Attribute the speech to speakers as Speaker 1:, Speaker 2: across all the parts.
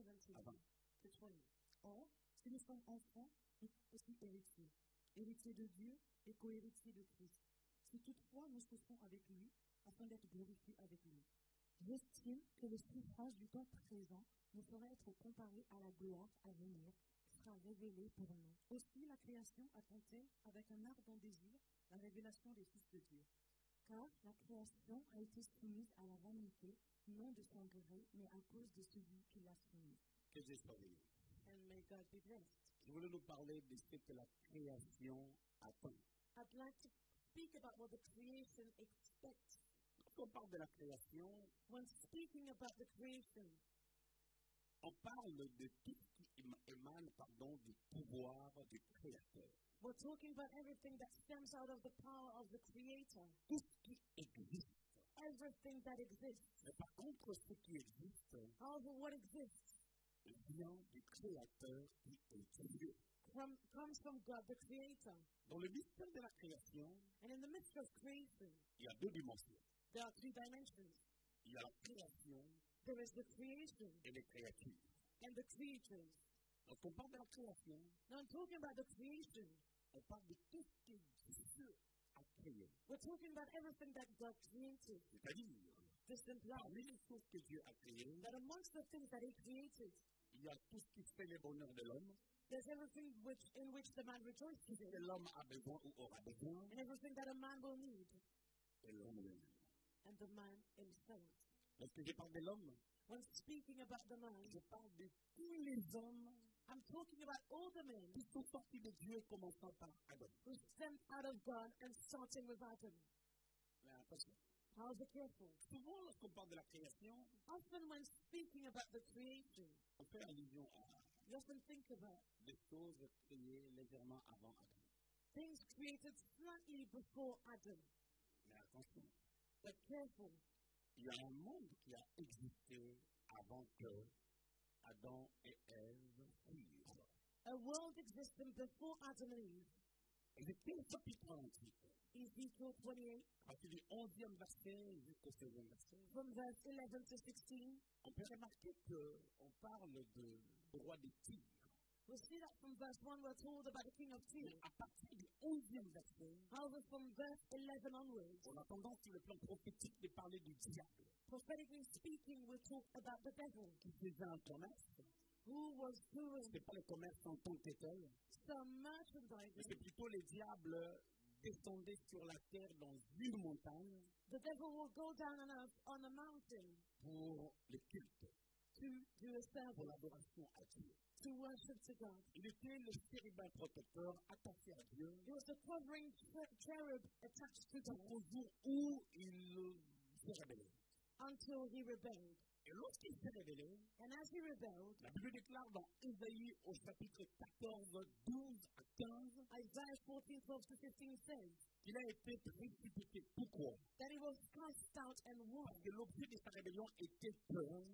Speaker 1: 17
Speaker 2: Avant.
Speaker 1: to 20.
Speaker 3: Or, si nous sommes enfants, nous sommes aussi héritiers. Héritiers de Dieu et co-héritiers de Christ. Si toutefois nous souffrons avec lui, afin d'être glorifiés avec lui. J'estime que le suffrage du temps présent nous fera être comparé à la gloire à venir qui sera révélée pour nous. Aussi, la création attend-elle avec un ardent désir la révélation des fils de Dieu. Car la création a été soumise à la vanité, non de son gré, mais à cause de celui qui l'a soumise.
Speaker 2: Que béni.
Speaker 1: And may God be blessed.
Speaker 2: Je voulais nous parler de ce que la création attend.
Speaker 1: I'd like to speak about what the creation expects.
Speaker 2: Quand on parle de la création,
Speaker 1: When speaking about the creation,
Speaker 2: on parle de tout ce qui éma- émane pardon, du pouvoir du Créateur.
Speaker 1: we're talking about everything that stems out of the power of the Creator,
Speaker 2: Tout ce qui existe.
Speaker 1: everything that exists.
Speaker 2: Mais par contre, ce qui existe
Speaker 1: However, what exists
Speaker 2: vient du Créateur qui est Dieu.
Speaker 1: from, comes from God, the Creator.
Speaker 2: Dans le mystère de la création,
Speaker 1: And in the midst of creation,
Speaker 2: il y a deux dimensions.
Speaker 1: there are three dimensions.
Speaker 2: Il y a la création
Speaker 1: There is the creation
Speaker 2: et les créatures.
Speaker 1: and the creatures.
Speaker 2: Parle de la création,
Speaker 1: Now, I'm talking about the creation.
Speaker 2: on parle de tout ce que Dieu a créé.
Speaker 1: We're talking about everything that God created.
Speaker 2: C'est-à-dire,
Speaker 1: This implies
Speaker 2: parmi les choses que Dieu a créées,
Speaker 1: that amongst the things that He created,
Speaker 2: il y a tout ce qui fait le bonheur de l'homme,
Speaker 1: there's everything which, in which the man rejoices
Speaker 2: que l'homme a besoin ou aura besoin,
Speaker 1: and everything that a man will need,
Speaker 2: et l'homme lui-même.
Speaker 1: and the man himself.
Speaker 2: Lorsque je parle de l'homme,
Speaker 1: When speaking about the man,
Speaker 2: je parle de tous les hommes
Speaker 1: I'm talking about all the men
Speaker 2: qui sont sortis de Dieu, commençant par Adam.
Speaker 1: who stemmed out of God and starting with Adam.
Speaker 2: Mais attention,
Speaker 1: However, careful.
Speaker 2: souvent lorsqu'on parle de la création,
Speaker 1: Often, when speaking about the creation,
Speaker 2: on fait allusion à
Speaker 1: you often think about
Speaker 2: des choses créées légèrement avant Adam.
Speaker 1: things created slightly before Adam.
Speaker 2: Mais attention,
Speaker 1: But careful.
Speaker 2: Il y a un monde qui a existé avant que Adam et Ève firent.
Speaker 1: A world existing before Adam and Eve.
Speaker 2: Ézéchiel chapitre 28,
Speaker 1: Ezekiel 28,
Speaker 2: à partir du 11e verset jusqu'au 16e verset,
Speaker 1: from verse 11 to 16.
Speaker 2: on peut remarquer qu'on parle de roi des tigres.
Speaker 1: See that from verse 1, we're told about the king of
Speaker 2: à partir du 11e verset,
Speaker 1: However, from verse 11 onwards,
Speaker 2: on a tendance sur le plan prophétique de parler du diable.
Speaker 1: Prophetically speaking, we talk about the devil,
Speaker 2: qui faisait un commerce.
Speaker 1: who was doing
Speaker 2: Ce n'est pas le commerce en tant que tel,
Speaker 1: some
Speaker 2: mais
Speaker 1: merchandising.
Speaker 2: c'est plutôt les diables descendaient sur la terre dans une montagne
Speaker 1: The devil will go down on a, on a mountain.
Speaker 2: pour le culte,
Speaker 1: to do a
Speaker 2: pour
Speaker 1: service,
Speaker 2: l'adoration à Dieu.
Speaker 1: to worship to God.
Speaker 2: Il était le chérubin protecteur attaché à Dieu
Speaker 1: He was the covering cherub attached to God
Speaker 2: jusqu'au jour où il s'est révélé.
Speaker 1: until he rebelled.
Speaker 2: Et lorsqu'il s'est révélé,
Speaker 1: And as he rebelled,
Speaker 2: la Bible déclare dans Ésaïe au chapitre 14, 12 à 15
Speaker 1: Isaiah 14, 12 to 15 says
Speaker 2: qu'il a été précipité. Pourquoi
Speaker 1: that he was cast out and.
Speaker 2: Parce que l'objet de sa rébellion était.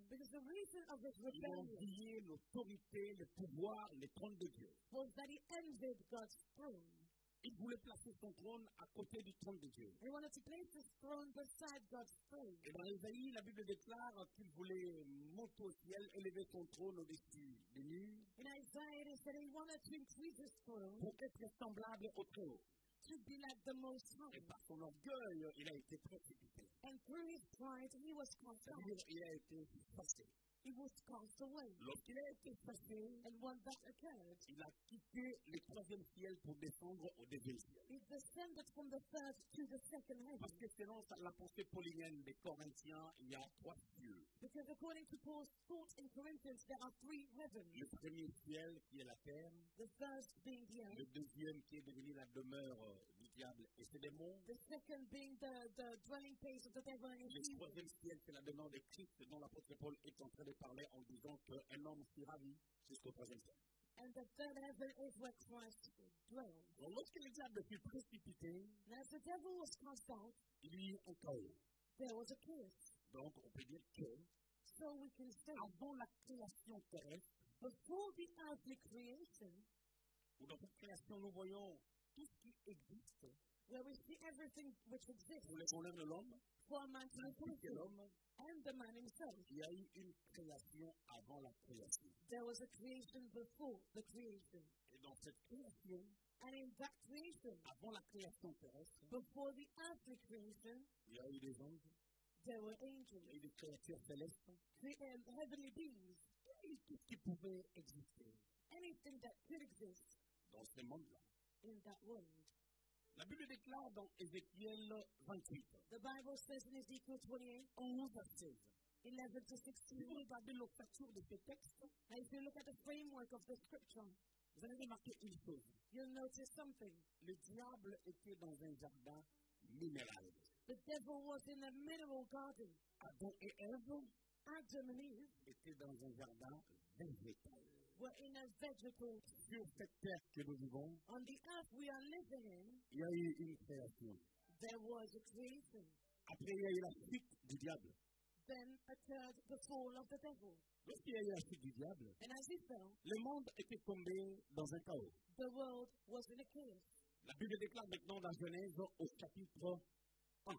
Speaker 1: Because the reason of his rebellion
Speaker 2: envié l'autorité, le pouvoir, de Dieu.
Speaker 1: was that he envied God's throne.
Speaker 2: Il voulait placer son trône à côté du trône de Dieu.
Speaker 1: He wanted to place his throne beside God's throne.
Speaker 2: Et dans Ésaïe, la Bible déclare qu'il voulait monter au ciel, élever son trône au-dessus des nues,
Speaker 1: In Isaiah, it said he wanted to increase his throne
Speaker 2: pour être semblable au Très-Haut.
Speaker 1: to be like the Most
Speaker 2: Et
Speaker 1: High.
Speaker 2: par son orgueil, il a été précipité.
Speaker 1: And through his pride, he was.
Speaker 2: C'est-à-dire, il a été fâché.
Speaker 1: He was cast away.
Speaker 2: A été
Speaker 1: And when that occurred,
Speaker 2: il a quitté le troisième ciel pour descendre au deuxième ciel.
Speaker 1: he descended from the third to the second heaven.
Speaker 2: Parce que selon la pensée paulinienne des Corinthiens, il y a trois cieux.
Speaker 1: Because according to Paul's thought in Corinthians, there are three heavens.
Speaker 2: Le premier ciel qui est la terre,
Speaker 1: The first being the
Speaker 2: le deuxième qui est devenu la demeure euh, diable et ses démons,
Speaker 1: the second being the, the dwelling place of the devil and his
Speaker 2: le
Speaker 1: demons.
Speaker 2: troisième ciel c'est la demeure de Christ dont l'apôtre Paul est en train de parler en disant qu'un homme s'y ravit jusqu'au troisième ciel.
Speaker 1: And the third heaven is where Christ dwells.
Speaker 2: Alors, lorsque le diable fut précipité,
Speaker 1: And as the devil was cast out,
Speaker 2: il y eut un chaos.
Speaker 1: there was a kiss.
Speaker 2: Donc on peut dire que
Speaker 1: So we can say,
Speaker 2: avant la création terrestre,
Speaker 1: before the earthly creation,
Speaker 2: où dans cette création nous voyons tout ce qui existe,
Speaker 1: where we see everything which exists.
Speaker 2: Bonheur de l'homme,
Speaker 1: for a man to
Speaker 2: l'homme,
Speaker 1: and the man himself.
Speaker 2: il y a eu une création avant la création.
Speaker 1: There was a creation before the creation.
Speaker 2: Et dans cette création,
Speaker 1: And in that creation,
Speaker 2: avant la création terrestre,
Speaker 1: before the earthly creation,
Speaker 2: il y a eu des anges,
Speaker 1: there were
Speaker 2: il y
Speaker 1: angels,
Speaker 2: a eu des créatures célestes,
Speaker 1: cre- um, heavenly beings,
Speaker 2: et tout ce qui pouvait exister
Speaker 1: anything that could exist.
Speaker 2: dans ce monde-là.
Speaker 1: In that world.
Speaker 2: La Bible déclare dans Ézéchiel 28,
Speaker 1: The Bible says in Ezekiel 28,
Speaker 2: 11 à 16.
Speaker 1: 11 to
Speaker 2: Si
Speaker 1: 16,
Speaker 2: vous regardez l'ossature de ce texte,
Speaker 1: and if you look at the framework of the scripture,
Speaker 2: vous allez remarquer une chose.
Speaker 1: you'll notice something.
Speaker 2: Le diable était dans un jardin minéral.
Speaker 1: The devil was in a mineral garden.
Speaker 2: Adam et Ève
Speaker 1: Adam and Eve
Speaker 2: étaient dans un jardin végétal.
Speaker 1: Were in a vegetable.
Speaker 2: Sur cette terre que nous vivons,
Speaker 1: On the earth we are living in,
Speaker 2: il y a eu une création.
Speaker 1: there was a creation.
Speaker 2: Après, il y a eu la du diable.
Speaker 1: Then occurred the fall of the devil.
Speaker 2: Lorsqu'il y a eu la du diable,
Speaker 1: And as he fell,
Speaker 2: le monde était tombé dans un chaos.
Speaker 1: the world was in a chaos.
Speaker 2: La Bible déclare maintenant dans Genèse au chapitre 1,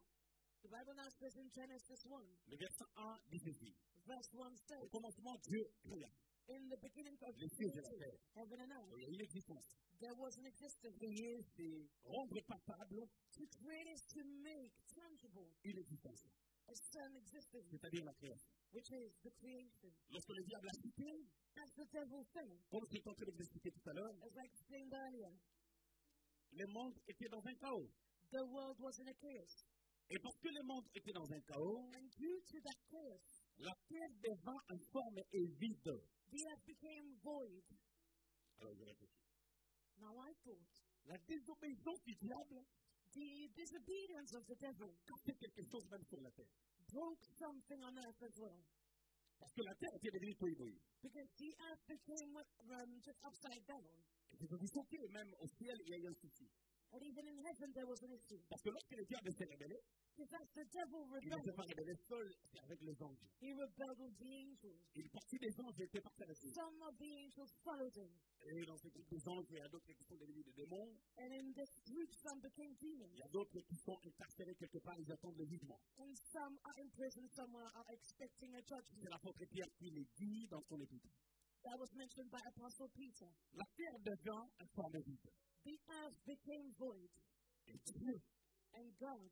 Speaker 1: The Bible now says in Genesis 1,
Speaker 2: le verset 1 dit ceci.
Speaker 1: verse 1
Speaker 2: Au
Speaker 1: says,
Speaker 2: commencement, Dieu créa
Speaker 1: In the beginning of
Speaker 2: terre.
Speaker 1: heaven and
Speaker 2: Il
Speaker 1: earth,
Speaker 2: y a une existence.
Speaker 1: there was an existence.
Speaker 2: Créer, c'est rendre palpable
Speaker 1: To create is to make tangible
Speaker 2: une existence,
Speaker 1: a certain existence,
Speaker 2: c'est-à-dire la création.
Speaker 1: which is the creation.
Speaker 2: Lorsque le diable a chuté,
Speaker 1: As the devil
Speaker 2: comme je train de tout à l'heure,
Speaker 1: as I explained earlier,
Speaker 2: le monde était dans un chaos.
Speaker 1: the world was in a chaos.
Speaker 2: Et parce que le monde était dans un chaos,
Speaker 1: And due to that chaos,
Speaker 2: la terre devint informe et vide.
Speaker 1: The earth became void.
Speaker 2: Alors je réfléchis.
Speaker 1: Now I thought,
Speaker 2: La désobéissance du diable
Speaker 1: the disobedience of the devil
Speaker 2: quelque chose même sur la terre.
Speaker 1: broke something on earth as well.
Speaker 2: Parce que la terre était devenue tohu-bohu.
Speaker 1: Because the earth became um, just upside down.
Speaker 2: Et peux vous choquer, même au ciel, il y a eu un souci.
Speaker 1: And even in heaven there was an issue.
Speaker 2: Parce que lorsque le diable s'est rebellé,
Speaker 1: Because as the devil
Speaker 2: il ne s'est pas rebellé seul, c'est avec les anges.
Speaker 1: he rebelled with the angels.
Speaker 2: Une partie des anges était partie avec lui.
Speaker 1: Some of the angels followed him.
Speaker 2: Et dans ce groupe des anges, il y a d'autres qui sont devenus des démons.
Speaker 1: And in this group, some became
Speaker 2: Il
Speaker 1: demons.
Speaker 2: y a d'autres qui sont incarcérés quelque part, ils attendent le jugement.
Speaker 1: And some are in prison, some are, expecting a
Speaker 2: C'est
Speaker 1: judgment.
Speaker 2: l'apôtre Pierre qui le dit dans son épître.
Speaker 1: That was mentioned by Apostle Peter.
Speaker 2: La terre devint informe vide.
Speaker 1: The earth became void. And God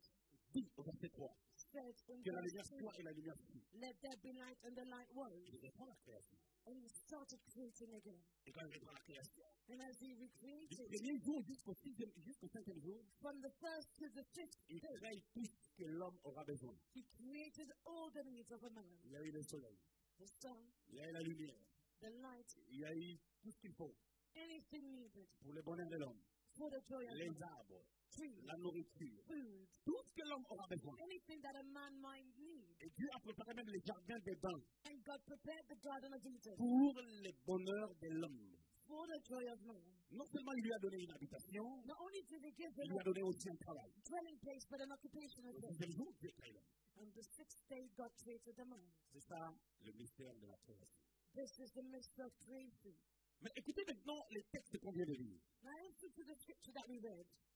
Speaker 2: dit au verset 3
Speaker 1: said in
Speaker 2: que la lumière soit et la lumière fut.
Speaker 1: Let there be light, and the light was.
Speaker 2: Il reprend la création.
Speaker 1: And he started creating again.
Speaker 2: Et quand il reprend la création,
Speaker 1: And as he
Speaker 2: du
Speaker 1: recreated,
Speaker 2: premier jour jusqu'au sixième, jusqu'au cinquième jour,
Speaker 1: from the first to the fifth
Speaker 2: il
Speaker 1: day,
Speaker 2: crée tout ce que l'homme aura besoin.
Speaker 1: he created all the needs of a man.
Speaker 2: Il y a eu le soleil,
Speaker 1: The sun,
Speaker 2: il y a eu la lumière,
Speaker 1: the light,
Speaker 2: il y a eu tout ce qu'il faut
Speaker 1: anything needed
Speaker 2: pour le bonheur de l'homme.
Speaker 1: for the joy of
Speaker 2: Les arbres,
Speaker 1: Trees,
Speaker 2: la nourriture,
Speaker 1: food,
Speaker 2: tout ce que l'homme aura besoin.
Speaker 1: anything that a man might need.
Speaker 2: Et Dieu a préparé même les jardins d'Éden
Speaker 1: And God prepared the Garden of Eden
Speaker 2: pour le bonheur de l'homme.
Speaker 1: for the joy of man.
Speaker 2: Non seulement il lui a donné une habitation,
Speaker 1: Not only did he give
Speaker 2: il lui a donné aussi un travail.
Speaker 1: dwelling place, but an occupation as
Speaker 2: Le
Speaker 1: well.
Speaker 2: sixième jour, Dieu crée l'homme.
Speaker 1: On the sixth day, God created the man.
Speaker 2: C'est ça le mystère de la création.
Speaker 1: This is the mystery of creation.
Speaker 2: Mais écoutez maintenant les textes qu'on vient de lire.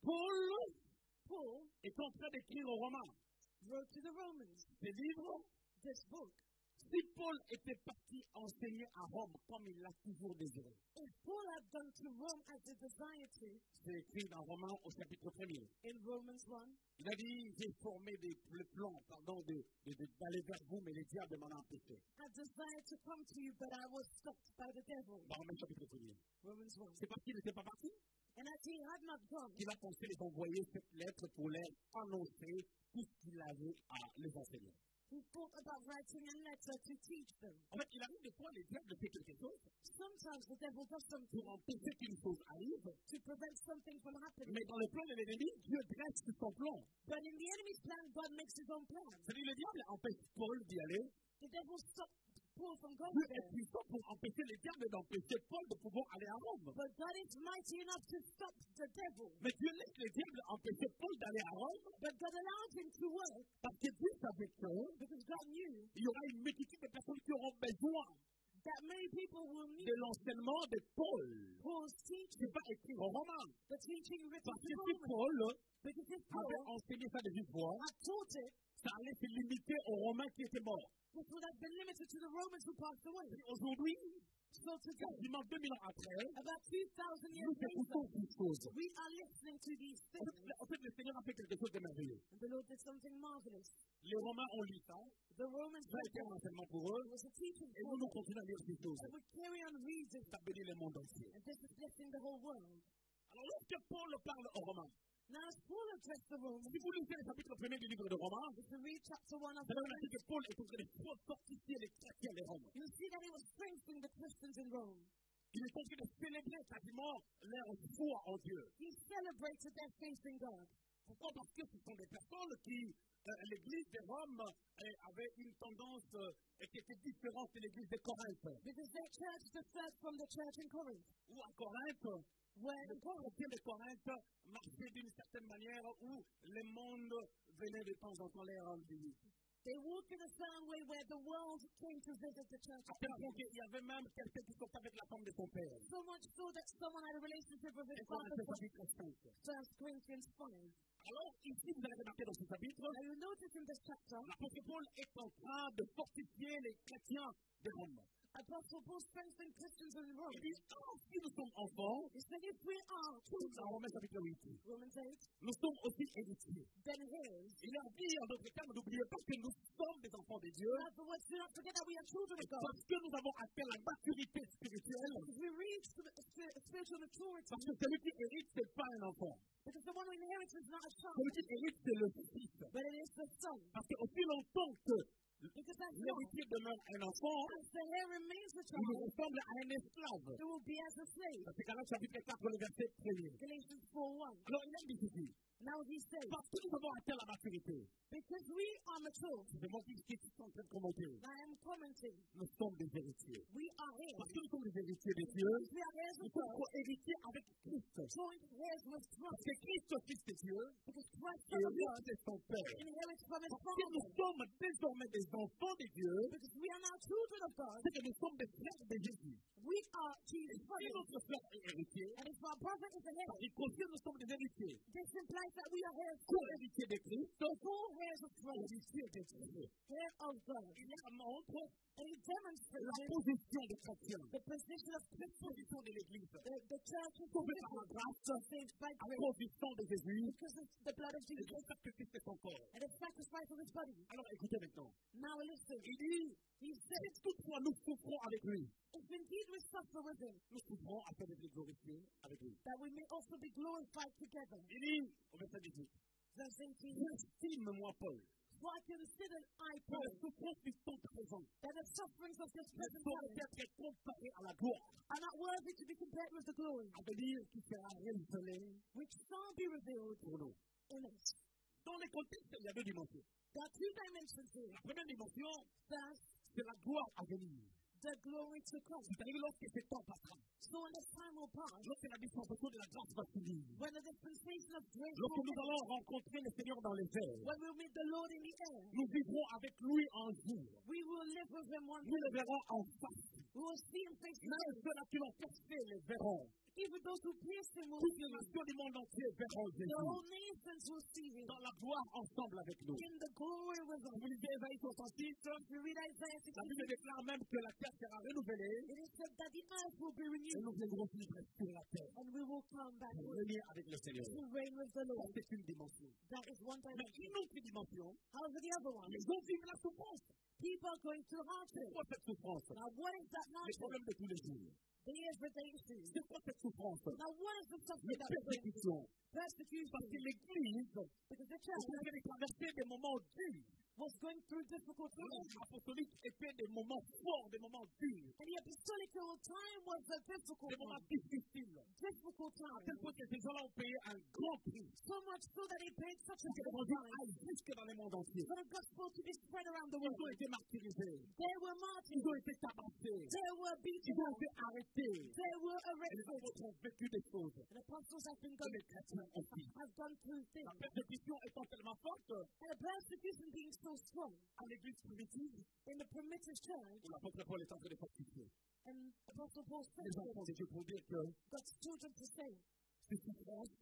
Speaker 2: Paul
Speaker 1: Paul
Speaker 2: est en train d'écrire aux Romains
Speaker 1: wrote to the Romans
Speaker 2: ces livres.
Speaker 1: this book.
Speaker 2: Si Paul était parti enseigner à Rome comme il l'a toujours désiré, c'est écrit dans Romains au chapitre 1er.
Speaker 1: in Romans 1,
Speaker 2: Il a dit J'ai formé des, le plan pardon, de- de- de- d'aller vers vous, mais les diables m'en ont empêché. Dans Romains chapitre 1er.
Speaker 1: Romans 1.
Speaker 2: C'est parce qu'il n'était pas parti qu'il a pensé les envoyer cette lettre pour leur annoncer tout ce qu'il avait à les enseigner.
Speaker 1: He thought about writing a letter to teach them.
Speaker 2: En fait, il arrive des fois, les diables fait quelque chose
Speaker 1: Sometimes the devil does something
Speaker 2: pour empêcher qu'une chose arrive,
Speaker 1: to prevent something from happening.
Speaker 2: mais dans le plan de l'ennemi, Dieu dresse son plan.
Speaker 1: But in the enemy's plan, God makes his own plan.
Speaker 2: C'est-à-dire, le diable empêche Paul d'y aller.
Speaker 1: The devil stopped Paul from going
Speaker 2: Dieu est puissant pour empêcher les diables d'empêcher Paul de pouvoir aller à Rome?
Speaker 1: But God is mighty enough to stop the devil.
Speaker 2: Mais Dieu laisse les diables empêcher Paul d'aller à Rome
Speaker 1: But God allowed him to work
Speaker 2: parce que Dieu savait
Speaker 1: because God knew
Speaker 2: y aura une multitude de personnes qui auront besoin
Speaker 1: that many people will need
Speaker 2: de l'enseignement de Paul.
Speaker 1: Paul's teaching,
Speaker 2: va écrire aux Romains.
Speaker 1: the teaching written
Speaker 2: Parce que. Paul avait enseigné ça de vive voix, ça allait se limiter aux Romains qui étaient morts.
Speaker 1: this would have been limited to the Romans who passed away.
Speaker 2: Aujourd'hui,
Speaker 1: So today,
Speaker 2: quasiment 2000 ans après,
Speaker 1: about 2,000 years
Speaker 2: nous écoutons ces choses.
Speaker 1: we are listening to these
Speaker 2: En
Speaker 1: things.
Speaker 2: fait, en fait, le Seigneur a fait quelque chose de merveilleux.
Speaker 1: And the Lord did something marvelous.
Speaker 2: Les Romains ont lu ça,
Speaker 1: The Romans
Speaker 2: ça a été un enseignement pour eux,
Speaker 1: was a teaching
Speaker 2: et nous, nous continuons à lire ces choses.
Speaker 1: And we carry on reading.
Speaker 2: Ça bénit le monde entier.
Speaker 1: And this is blessing the whole world.
Speaker 2: Alors, lorsque Paul parle aux Romains,
Speaker 1: Now, as Paul addressed the Romans,
Speaker 2: si vous lisez le chapitre 1er du livre de Romains,
Speaker 1: if you read chapter 1 of
Speaker 2: vous allez
Speaker 1: Romans,
Speaker 2: que Paul est en train de fortifier les chrétiens des Romains.
Speaker 1: you see that he was strengthening the Christians in Rome.
Speaker 2: Il est en train de célébrer quasiment leur foi en Dieu.
Speaker 1: He celebrated their faith in God.
Speaker 2: Pourquoi Parce que ce sont des personnes qui, euh, l'église de Rome euh, avait une tendance euh, qui était différente de l'église de Corinthe.
Speaker 1: Because their church differed from the church in Corinth.
Speaker 2: Où à Corinthe, Corinthe marchait d'une certaine manière où le monde venait de temps en temps les rendre visite.
Speaker 1: they walked in a certain way where the world came to visit the church
Speaker 2: y avait même quelqu'un qui sortait avec la femme de son père.
Speaker 1: So much so that someone had a relationship with
Speaker 2: Et
Speaker 1: his
Speaker 2: ça,
Speaker 1: father.
Speaker 2: c'est chapitre 5.
Speaker 1: First Corinthians 5.
Speaker 2: Alors, ici, vous allez remarquer dans ce chapitre, l'apôtre Paul est en train de fortifier les chrétiens de Rome.
Speaker 1: Apostle Paul strengthened Christians in Rome.
Speaker 2: Il dit, si nous sommes enfants,
Speaker 1: He said, if we are children,
Speaker 2: Romains chapitre 8,
Speaker 1: Romans 8,
Speaker 2: nous sommes aussi héritiers.
Speaker 1: then heirs.
Speaker 2: Il a dit, en d'autres termes, n'oubliez pas que nous sommes des enfants de Dieu,
Speaker 1: words, do not forget that we are children of God.
Speaker 2: parce que nous avons atteint la maturité spirituelle,
Speaker 1: we reach the spiritual maturity,
Speaker 2: parce que celui qui hérite, ce n'est pas un enfant.
Speaker 1: because the one who inherits is not a child,
Speaker 2: Celui qui hérite, c'est le fils.
Speaker 1: but it is the son.
Speaker 2: Parce que aussi longtemps que
Speaker 1: Long
Speaker 2: l'héritier demeure un enfant,
Speaker 1: as the heir remains a
Speaker 2: il nous ressemble à un esclave.
Speaker 1: it will be as a slave.
Speaker 2: Dans ce cas-là, chapitre 4, le verset 1er.
Speaker 1: Galatians 4 1.
Speaker 2: Alors, il a dit
Speaker 1: Now he says,
Speaker 2: Parce que nous avons atteint la maturité.
Speaker 1: because we are mature,
Speaker 2: C'est moi qui suis en train de commenter.
Speaker 1: I am commenting,
Speaker 2: Nous sommes des héritiers.
Speaker 1: we are heirs.
Speaker 2: Parce que nous sommes des héritiers de Dieu,
Speaker 1: We are heirs
Speaker 2: nous sommes
Speaker 1: God,
Speaker 2: héritiers avec Christ.
Speaker 1: joint heirs with
Speaker 2: Parce
Speaker 1: Christ,
Speaker 2: que Christ, fils de Dieu,
Speaker 1: because Christ,
Speaker 2: et
Speaker 1: of
Speaker 2: lui,
Speaker 1: God,
Speaker 2: c'est son Père.
Speaker 1: inherits from his
Speaker 2: Parce que nous sommes désormais des enfants de Dieu,
Speaker 1: Because we are now children of God,
Speaker 2: c'est que nous sommes des frères de Jésus.
Speaker 1: we are
Speaker 2: Et
Speaker 1: Jesus' brothers.
Speaker 2: notre frère est héritier,
Speaker 1: And if our brother is a heir,
Speaker 2: il confirme que nous sommes des héritiers.
Speaker 1: this implies that we are
Speaker 2: Co-héritiers de Christ,
Speaker 1: full heirs of Christ,
Speaker 2: Dieu.
Speaker 1: of God.
Speaker 2: Il y a montre
Speaker 1: And he demonstrates the position of
Speaker 2: la
Speaker 1: Christians,
Speaker 2: position de
Speaker 1: the, the church is
Speaker 2: Sauvés par la grâce,
Speaker 1: saved by grace.
Speaker 2: cause du sang de Jésus,
Speaker 1: because of the blood of Jesus.
Speaker 2: Du sacrifice de son
Speaker 1: and the sacrifice of his body.
Speaker 2: Alors.
Speaker 1: Now listen, he said,
Speaker 2: si toutefois nous souffrons avec lui,
Speaker 1: if indeed we suffer with him,
Speaker 2: nous souffrons afin d'être glorifiés avec lui.
Speaker 1: that we may also be glorified together.
Speaker 2: Au verset 18,
Speaker 1: Verse 18,
Speaker 2: J'estime, moi, Paul,
Speaker 1: for I consider I, Paul,
Speaker 2: la souffrance du temps présent
Speaker 1: that the sufferings of this present time
Speaker 2: être comparée à la gloire,
Speaker 1: are not worthy to be compared with the glory
Speaker 2: à venir qui sera révélée
Speaker 1: which shall be revealed
Speaker 2: pour nous.
Speaker 1: in us.
Speaker 2: Dans les contextes, il y a deux dimensions.
Speaker 1: There are two dimensions here.
Speaker 2: La première dimension, c'est la gloire à venir.
Speaker 1: The glory to come.
Speaker 2: C'est-à-dire lorsque ce temps passera,
Speaker 1: So when the time will pass,
Speaker 2: lorsque la dispensation de la grâce va finir,
Speaker 1: when the dispensation of grace
Speaker 2: lorsque
Speaker 1: will
Speaker 2: nous allons rencontrer le Seigneur dans les airs,
Speaker 1: when we'll meet the Lord in the air,
Speaker 2: nous vivrons avec lui un jour.
Speaker 1: we will live with him one
Speaker 2: Nous
Speaker 1: day.
Speaker 2: le verrons en face.
Speaker 1: We will see him face to
Speaker 2: Même
Speaker 1: face.
Speaker 2: ceux-là qui l'ont percé les verront.
Speaker 1: Even those who pierced him will see him.
Speaker 2: nations du monde entier verront
Speaker 1: The whole nations will see him.
Speaker 2: Dans la gloire ensemble avec nous.
Speaker 1: In the glory with us.
Speaker 2: Vous lisez Ésaïe 66,
Speaker 1: If you read Isaiah
Speaker 2: la Bible déclare même que la terre sera renouvelée
Speaker 1: it is said that the earth will be
Speaker 2: et
Speaker 1: renewed
Speaker 2: nous viendrons vivre sur la terre.
Speaker 1: and we will come back
Speaker 2: Pour venir avec le Seigneur.
Speaker 1: to reign with the Lord.
Speaker 2: C'est une dimension.
Speaker 1: That is one
Speaker 2: Mais
Speaker 1: dimension.
Speaker 2: une autre dimension,
Speaker 1: However, the other one,
Speaker 2: les gens vivent la souffrance.
Speaker 1: People are going through hardship.
Speaker 2: C'est quoi souffrance
Speaker 1: Now, what is that
Speaker 2: Les problèmes de tous les jours.
Speaker 1: The everyday.
Speaker 2: C'est quoi cette souffrance
Speaker 1: Now, what is the
Speaker 2: Les
Speaker 1: suffering that we're going through?
Speaker 2: persécutions. Parce que
Speaker 1: Persecution.
Speaker 2: l'Église
Speaker 1: Because the
Speaker 2: est
Speaker 1: church
Speaker 2: en train de traverser des moments durs.
Speaker 1: was going through difficult times.
Speaker 2: L'apostolique était des moments forts, des moments durs,
Speaker 1: And the apostolical time was a difficult
Speaker 2: des moments
Speaker 1: one.
Speaker 2: difficiles.
Speaker 1: Difficult
Speaker 2: À
Speaker 1: time.
Speaker 2: tel point que ces gens-là ont payé un grand prix
Speaker 1: So much so that they paid such a price
Speaker 2: aille jusque dans le monde entier.
Speaker 1: for the gospel to be spread around the
Speaker 2: Ils ont
Speaker 1: world.
Speaker 2: été martyrisés,
Speaker 1: They were
Speaker 2: ils
Speaker 1: martyred.
Speaker 2: ont été tabassés,
Speaker 1: They were beaten.
Speaker 2: ils ont été arrêtés.
Speaker 1: They were
Speaker 2: Et les
Speaker 1: arrested.
Speaker 2: apôtres ont vécu des choses
Speaker 1: the apostles have been gone,
Speaker 2: les chrétiens fait.
Speaker 1: have gone through
Speaker 2: La persécution étant tellement forte
Speaker 1: And the persecution being so strong
Speaker 2: à l'église primitive,
Speaker 1: in the primitive church,
Speaker 2: où l'apôtre Paul est en train de fortifier.
Speaker 1: and Apostle Paul said
Speaker 2: Les enfants de Dieu pour dire que
Speaker 1: God's children to say
Speaker 2: ces souffrances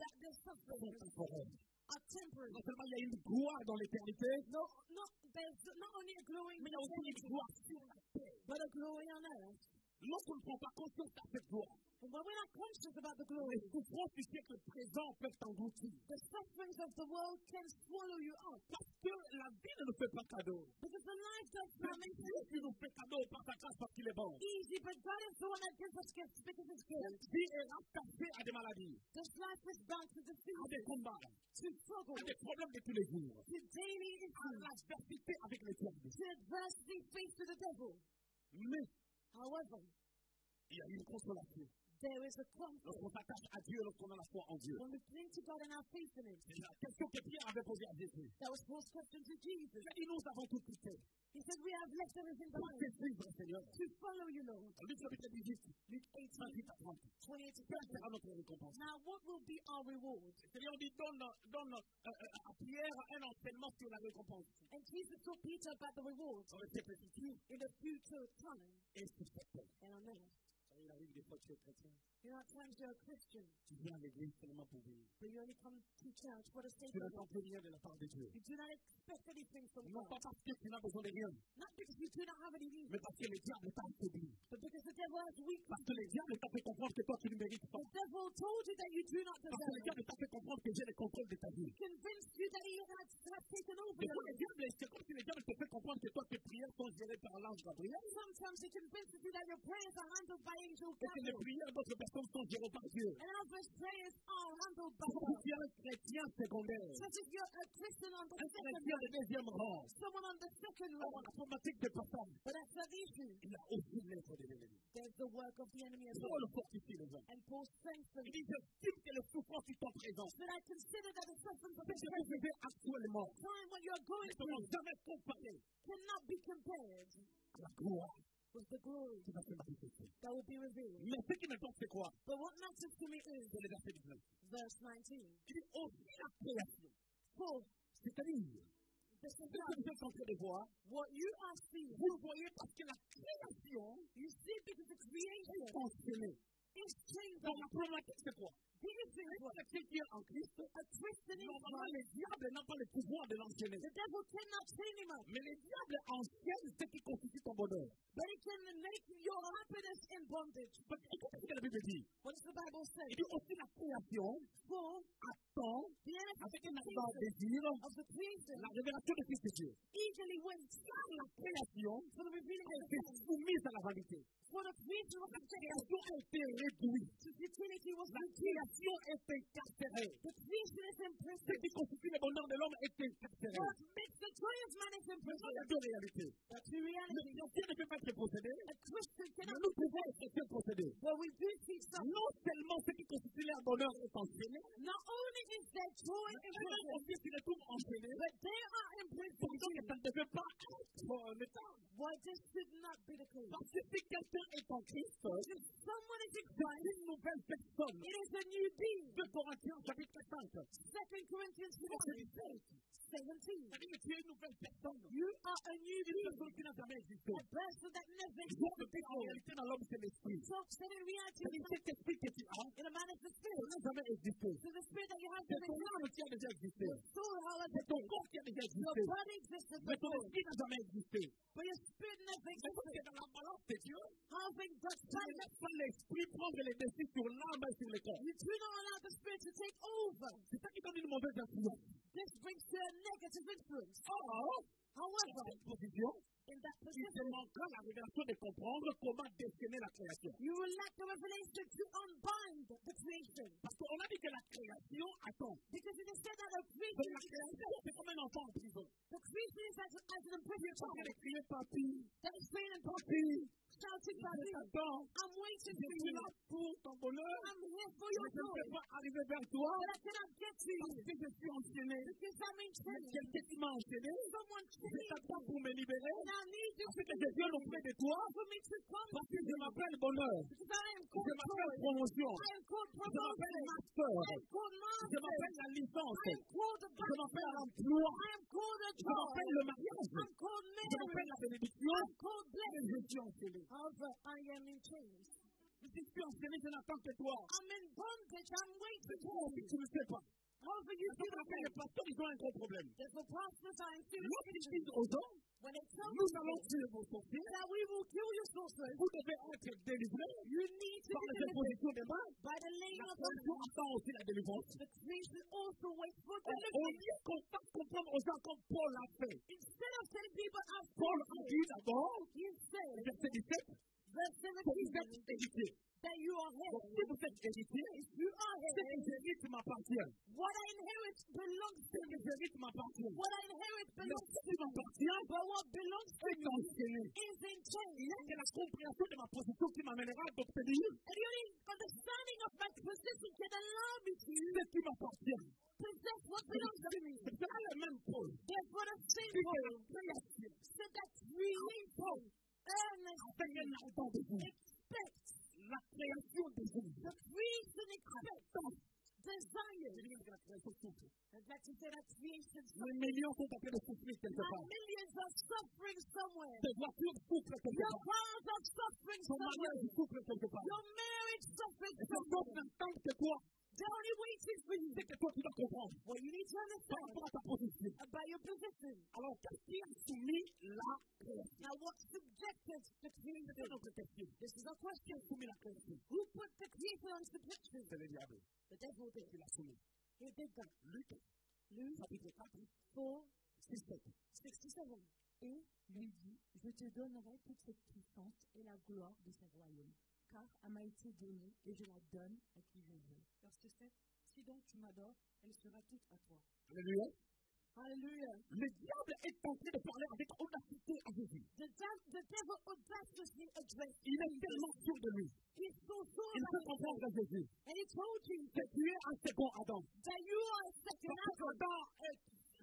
Speaker 1: that their
Speaker 2: sont
Speaker 1: sufferings
Speaker 2: temporaires.
Speaker 1: are temporary.
Speaker 2: Non seulement il y a une gloire dans l'éternité,
Speaker 1: No, there's not only a glory
Speaker 2: mais il y a aussi une gloire sur la terre.
Speaker 1: but a glory on earth.
Speaker 2: Lorsqu'on ne prend pas conscience de cette gloire,
Speaker 1: And when we're not conscious about the
Speaker 2: les
Speaker 1: glory,
Speaker 2: souffrances du siècle présent peuvent t'engloutir.
Speaker 1: the sufferings of the world can swallow you up.
Speaker 2: Parce que la vie ne nous fait pas cadeau.
Speaker 1: Because the life does not make
Speaker 2: Dieu qui nous fait cadeau par sa grâce parce qu'il est bon.
Speaker 1: easy, but God is the one that gives us gifts because it's good.
Speaker 2: Vie est rattachée à des maladies,
Speaker 1: This life is bound to
Speaker 2: à des combats,
Speaker 1: to struggle,
Speaker 2: à des problèmes de tous les jours,
Speaker 1: to daily
Speaker 2: à
Speaker 1: issues,
Speaker 2: l'adversité avec les diables.
Speaker 1: to adversity faced to the devil.
Speaker 2: Mais
Speaker 1: However,
Speaker 2: il y a une consolation.
Speaker 1: There is a comfort
Speaker 2: Lorsqu'on s'attache à Dieu, lorsqu'on a la foi en Dieu.
Speaker 1: when we cling to God and our faith in Him.
Speaker 2: C'est la question que Pierre avait posée à Jésus.
Speaker 1: That was Paul's question to Jesus.
Speaker 2: Il dit, nous avons tout quitté.
Speaker 1: He said, We have left everything behind
Speaker 2: te suivre, Seigneur.
Speaker 1: to follow you, Lord.
Speaker 2: Luc chapitre 18,
Speaker 1: Luke 18,
Speaker 2: 28 à 30. Quelle sera notre récompense
Speaker 1: Now, what will be our reward?
Speaker 2: Le Seigneur dit, donne, donne euh, euh, à Pierre un enseignement sur la récompense.
Speaker 1: And Jesus told Peter about the reward
Speaker 2: Dans le siècle futur
Speaker 1: in the future time
Speaker 2: et cette terre.
Speaker 1: and on earth.
Speaker 2: Ça, Il arrive des fois que tu es chrétien.
Speaker 1: You know, at times you're a Christian,
Speaker 2: Tu viens à l'église seulement pour
Speaker 1: but you only come to church for the sake
Speaker 2: Tu
Speaker 1: of
Speaker 2: n'attends
Speaker 1: it.
Speaker 2: plus rien de la part de Dieu.
Speaker 1: You do not expect anything from
Speaker 2: Non
Speaker 1: God.
Speaker 2: pas parce que tu n'as besoin de rien,
Speaker 1: Not because you do not have any need,
Speaker 2: mais parce que le diable t'a affaibli.
Speaker 1: but because the devil has weak.
Speaker 2: Parce que le diable t'a fait comprendre que toi tu ne mérites pas.
Speaker 1: The devil told you that you do not
Speaker 2: Parce que le
Speaker 1: deserve.
Speaker 2: diable t'a fait comprendre que j'ai le contrôle de ta vie.
Speaker 1: Convinced you that he has, has taken over
Speaker 2: fois, le diable, c'est comme si le diable te fait comprendre que toi, tes prières sont gérées par l'ange Gabriel.
Speaker 1: Sometimes he convinces you that your prayers are handled by angel
Speaker 2: Et que les prières d'autres personnes sont gérées par Dieu.
Speaker 1: And others' prayers are handled by
Speaker 2: C'est
Speaker 1: God.
Speaker 2: si tu es un chrétien secondaire. Un
Speaker 1: second
Speaker 2: chrétien de deuxième rang.
Speaker 1: someone on the second
Speaker 2: Alors,
Speaker 1: level.
Speaker 2: la problématique de personne,
Speaker 1: But that's not the issue.
Speaker 2: il a aussi l'œuvre de l'ennemi.
Speaker 1: There's the work of the enemy as
Speaker 2: Paul
Speaker 1: well.
Speaker 2: le les hommes.
Speaker 1: And Paul strengthens
Speaker 2: Il dit, j'estime que le souffrance du temps présent,
Speaker 1: But I consider that the
Speaker 2: ce que vous vivez actuellement,
Speaker 1: time when you're going
Speaker 2: ne seront jamais comparés
Speaker 1: cannot be compared
Speaker 2: à la gloire
Speaker 1: with the glory
Speaker 2: qui va se manifester.
Speaker 1: that will be revealed.
Speaker 2: Mais ce qui m'importe, c'est quoi
Speaker 1: But what matters to me is
Speaker 2: C'est le verset 19.
Speaker 1: verse 19.
Speaker 2: Il dit, aussi la création.
Speaker 1: For
Speaker 2: C'est-à-dire,
Speaker 1: this is
Speaker 2: ce que
Speaker 1: not
Speaker 2: vous êtes en train de
Speaker 1: what you are seeing.
Speaker 2: vous le voyez parce que création
Speaker 1: You see because the creation
Speaker 2: est enseignée.
Speaker 1: is
Speaker 2: la problématique, c'est quoi
Speaker 1: Do you think what
Speaker 2: C'est quelqu'un qui est en Christ,
Speaker 1: a Christian
Speaker 2: normalement,
Speaker 1: Christ,
Speaker 2: le diable pas le pouvoir de l'enchaîner.
Speaker 1: the devil cannot chain him up,
Speaker 2: Mais le diable enseigne ce qui constitue ton bonheur.
Speaker 1: but he can make your happiness in bondage.
Speaker 2: Parce ce que la Bible dit.
Speaker 1: What does the Bible say?
Speaker 2: Il dit aussi la création attend
Speaker 1: the
Speaker 2: avec un ardent
Speaker 1: anticipation
Speaker 2: désir
Speaker 1: of the creation
Speaker 2: la révélation de Christ
Speaker 1: eagerly waits
Speaker 2: Car la création
Speaker 1: for the revealing of
Speaker 2: est
Speaker 1: the
Speaker 2: soumise à la vanité.
Speaker 1: For the creation of
Speaker 2: La
Speaker 1: the
Speaker 2: création a été réduite.
Speaker 1: to futility was
Speaker 2: La
Speaker 1: reduced.
Speaker 2: création est incarcérée.
Speaker 1: The creation is
Speaker 2: Ce
Speaker 1: imprisoned.
Speaker 2: qui constitue le bonheur de l'homme est incarcéré.
Speaker 1: What makes the joy of man is
Speaker 2: Il y
Speaker 1: imprisoned.
Speaker 2: a deux réalités.
Speaker 1: The two
Speaker 2: Le
Speaker 1: realities.
Speaker 2: chrétien ne peut pas être possédé,
Speaker 1: A Christian
Speaker 2: mais
Speaker 1: cannot
Speaker 2: nous pouvons être possédés.
Speaker 1: But we do see something.
Speaker 2: Non seulement ce qui constitue leur bonheur est enchaîné,
Speaker 1: Not only is their joy
Speaker 2: mais
Speaker 1: imprisoned,
Speaker 2: aussi si le trouve enchaîné,
Speaker 1: but they are imprisoned.
Speaker 2: donc ça ne devait pas être en état.
Speaker 1: Why this should not be the case?
Speaker 2: Parce que si quelqu'un est en Christ, Corinthiens chapitre 5.
Speaker 1: Second Corinthians 5, 17.
Speaker 2: C'est-à-dire que tu es une nouvelle personne.
Speaker 1: You are a new
Speaker 2: Une
Speaker 1: being.
Speaker 2: personne qui n'a jamais existé.
Speaker 1: A person that never existed
Speaker 2: en réalité, dans l'homme, c'est l'esprit.
Speaker 1: So, so in reality,
Speaker 2: C'est-à-dire cet esprit que tu as,
Speaker 1: in a man is the spirit.
Speaker 2: n'a jamais existé.
Speaker 1: So the spirit that you have
Speaker 2: C'est
Speaker 1: to
Speaker 2: ton
Speaker 1: make
Speaker 2: âme qui a déjà existé. C'est ton corps qui a déjà
Speaker 1: your body existed
Speaker 2: Mais ton esprit n'a jamais existé.
Speaker 1: but your spirit never existed.
Speaker 2: c'est dans la balance de Dieu,
Speaker 1: Having God's
Speaker 2: tu
Speaker 1: time,
Speaker 2: laisses pas l'esprit prendre les décisions création.
Speaker 1: you will lack the revelation to unbind the creation.
Speaker 2: Parce qu'on a dit que la création attend.
Speaker 1: Because it is said that the creation,
Speaker 2: la création, c'est comme un enfant en prison.
Speaker 1: the creation is as, as an imprisoned
Speaker 2: Tu es en train
Speaker 1: child
Speaker 2: de crier, papi,
Speaker 1: that is and
Speaker 2: papi,
Speaker 1: shouting,
Speaker 2: je
Speaker 1: Daddy,
Speaker 2: t'attends.
Speaker 1: I'm waiting
Speaker 2: Je
Speaker 1: for
Speaker 2: suis
Speaker 1: you.
Speaker 2: là pour ton bonheur.
Speaker 1: I'm here for
Speaker 2: Je
Speaker 1: your
Speaker 2: ne
Speaker 1: joy.
Speaker 2: peux pas arriver vers toi
Speaker 1: But I cannot get to you
Speaker 2: parce que je suis enchaîné.
Speaker 1: because I'm in
Speaker 2: Mais
Speaker 1: chains.
Speaker 2: quelqu'un qui m'a enchaîné,
Speaker 1: Someone
Speaker 2: je
Speaker 1: chained
Speaker 2: t'attends pour me libérer.
Speaker 1: and I need you
Speaker 2: Parce que je viens auprès de toi.
Speaker 1: for me to come
Speaker 2: Parce que je m'appelle bonheur.
Speaker 1: because I am
Speaker 2: Je
Speaker 1: called
Speaker 2: m'appelle
Speaker 1: joy.
Speaker 2: promotion.
Speaker 1: I am called
Speaker 2: Je m'appelle
Speaker 1: promotion.
Speaker 2: master.
Speaker 1: I am called
Speaker 2: Je
Speaker 1: master.
Speaker 2: m'appelle la licence.
Speaker 1: I am called a
Speaker 2: Je m'appelle
Speaker 1: blessing.
Speaker 2: l'emploi.
Speaker 1: I am called a
Speaker 2: Je
Speaker 1: joy.
Speaker 2: m'appelle le mariage.
Speaker 1: I'm called
Speaker 2: Je
Speaker 1: marriage.
Speaker 2: m'appelle la bénédiction.
Speaker 1: I'm called
Speaker 2: Et
Speaker 1: blessing.
Speaker 2: je suis enchaîné.
Speaker 1: However, I am in chains.
Speaker 2: Mais si je suis enchaîné, je n'attends que toi.
Speaker 1: I'm in bondage. I'm waiting
Speaker 2: Toi
Speaker 1: for
Speaker 2: aussi,
Speaker 1: you.
Speaker 2: tu ne sais pas.
Speaker 1: However, you
Speaker 2: Je
Speaker 1: do not
Speaker 2: m'appelle le
Speaker 1: know.
Speaker 2: ils ont un gros problème.
Speaker 1: Therefore, pastors are in serious
Speaker 2: Lorsqu'ils disent aux gens,
Speaker 1: When they tell
Speaker 2: nous allons tuer vos sorciers,
Speaker 1: that we will kill your sorcerers,
Speaker 2: vous devez être délivrés
Speaker 1: you need to
Speaker 2: par
Speaker 1: be
Speaker 2: les des mains.
Speaker 1: by the laying
Speaker 2: La
Speaker 1: of hands.
Speaker 2: attend aussi la délivrance.
Speaker 1: The also waits for
Speaker 2: Au au
Speaker 1: deliverance.
Speaker 2: lieu qu'on fasse comprendre aux gens comme Paul l'a fait,
Speaker 1: Instead of telling people as
Speaker 2: Paul a dit d'abord, verset 17,
Speaker 1: verse
Speaker 2: que vous
Speaker 1: 17,
Speaker 2: êtes héritiers.
Speaker 1: that you are
Speaker 2: Donc
Speaker 1: head.
Speaker 2: si vous êtes héritiers,
Speaker 1: you are
Speaker 2: ce que
Speaker 1: head,
Speaker 2: j'hérite m'appartient.
Speaker 1: what I inherit belongs to me. What I inherit belongs
Speaker 2: qui m'appartient,
Speaker 1: But what belongs to me is in chains.
Speaker 2: C'est la compréhension de ma position qui m'amènera à d'obtenir
Speaker 1: And the only understanding of my position can allow me to
Speaker 2: ce qui m'appartient.
Speaker 1: possess what belongs to me.
Speaker 2: C'est pas le même Paul.
Speaker 1: Therefore, the same
Speaker 2: Qui
Speaker 1: Paul
Speaker 2: fait la création.
Speaker 1: said that creation earnestly
Speaker 2: De vous.
Speaker 1: expects,
Speaker 2: La création
Speaker 1: the creation expects, desires.
Speaker 2: C'est bien que la
Speaker 1: that creation
Speaker 2: millions sont de souffrir quelque part.
Speaker 1: are suffering somewhere.
Speaker 2: Voitures souffrent quelque
Speaker 1: Your
Speaker 2: part.
Speaker 1: cars are suffering
Speaker 2: Ton
Speaker 1: somewhere.
Speaker 2: mariage souffre quelque part.
Speaker 1: Your marriage suffers somewhere.
Speaker 2: que toi.
Speaker 1: They're only for you.
Speaker 2: C'est que toi tu dois comprendre.
Speaker 1: What you need to
Speaker 2: Par
Speaker 1: understand
Speaker 2: rapport à ta position.
Speaker 1: about your position.
Speaker 2: Alors, qu'est-ce qui a soumis la création
Speaker 1: Now, what subjected the
Speaker 2: C'est
Speaker 1: creation?
Speaker 2: notre question.
Speaker 1: This is a question.
Speaker 2: Qui a soumis la création
Speaker 1: Who put the?
Speaker 2: C'est le diable
Speaker 1: The devil did.
Speaker 2: l'a soumis.
Speaker 1: He did that.
Speaker 2: Luc,
Speaker 1: Luke
Speaker 2: chapitre 4,
Speaker 1: 4,
Speaker 2: 6, 7.
Speaker 1: 67.
Speaker 3: Et lui dit, je te donnerai toute cette puissance et la gloire de ce royaume, car elle m'a été donnée et je la donne à qui je veux. Verset 7. Si donc tu m'adores, elle sera toute à toi.
Speaker 2: Alléluia.
Speaker 1: Hallelujah.
Speaker 2: Le diable est en train de parler avec audacité à Jésus.
Speaker 1: The, dev- the devil audaciously addressed
Speaker 2: Il est tellement sûr de lui.
Speaker 1: He's so sure
Speaker 2: Il fait comprendre à Jésus
Speaker 1: And he told you
Speaker 2: que tu es un second Adam.
Speaker 1: that you are a second Adam.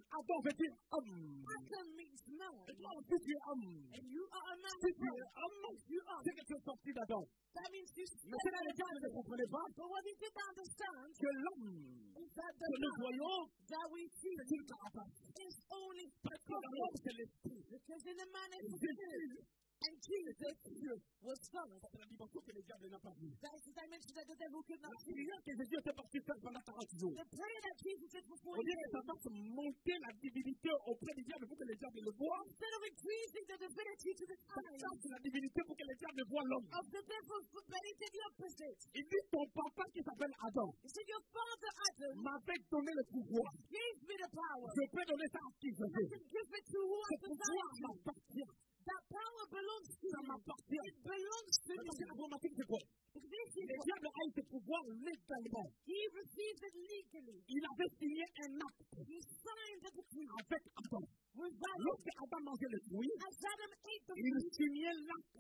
Speaker 2: Adam veut dire homme.
Speaker 1: Adam means man.
Speaker 2: Et toi aussi tu es homme.
Speaker 1: And you are a man.
Speaker 2: Si
Speaker 1: as
Speaker 2: tu
Speaker 1: well.
Speaker 2: es homme, c'est que tu es sorti d'Adam.
Speaker 1: That means you
Speaker 2: Mais cela les gens ne comprenaient pas
Speaker 1: But what he didn't understand
Speaker 2: que l'homme
Speaker 1: is that the
Speaker 2: que nous voyons,
Speaker 1: that we see
Speaker 2: c'est une carapace.
Speaker 1: is only
Speaker 2: que l'homme, c'est l'esprit.
Speaker 1: because in the man is the spirit. And Jesus was
Speaker 2: c'est la dimension que le diable n'a pas vue.
Speaker 1: That is the dimension that the devil could not see.
Speaker 2: prière que Jésus était parti faire pendant 40 jours.
Speaker 1: The prayer that Jesus did for
Speaker 2: Au
Speaker 1: 40
Speaker 2: lieu que
Speaker 1: days,
Speaker 2: ça fasse monter la divinité auprès du diable pour que le diable le voie,
Speaker 1: instead of increasing the divinity to the eyes
Speaker 2: la divinité pour que le diable voie l'homme.
Speaker 1: of the devil, but he did the opposite.
Speaker 2: Il dit ton papa qui s'appelle Adam
Speaker 1: He said, Your father Adam
Speaker 2: m'avait donné le pouvoir.
Speaker 1: gave me the power.
Speaker 2: Je peux donner ça à qui je
Speaker 1: I
Speaker 2: veux.
Speaker 1: can give it to who I
Speaker 2: Ce pouvoir
Speaker 1: desire.
Speaker 2: m'appartient.
Speaker 1: That power belongs to
Speaker 2: Ça m'appartient.
Speaker 1: It belongs to
Speaker 2: Mais parce que
Speaker 1: me.
Speaker 2: la problématique, c'est quoi
Speaker 1: Because this is
Speaker 2: Le
Speaker 1: what
Speaker 2: diable a eu ce pouvoir légalement.
Speaker 1: he received it legally.
Speaker 2: Il avait signé un acte
Speaker 1: He signed the decree
Speaker 2: avec Adam. Lorsque Adam mangeait le fruit,
Speaker 1: As Adam ate the
Speaker 2: il
Speaker 1: fruit,
Speaker 2: signait l'acte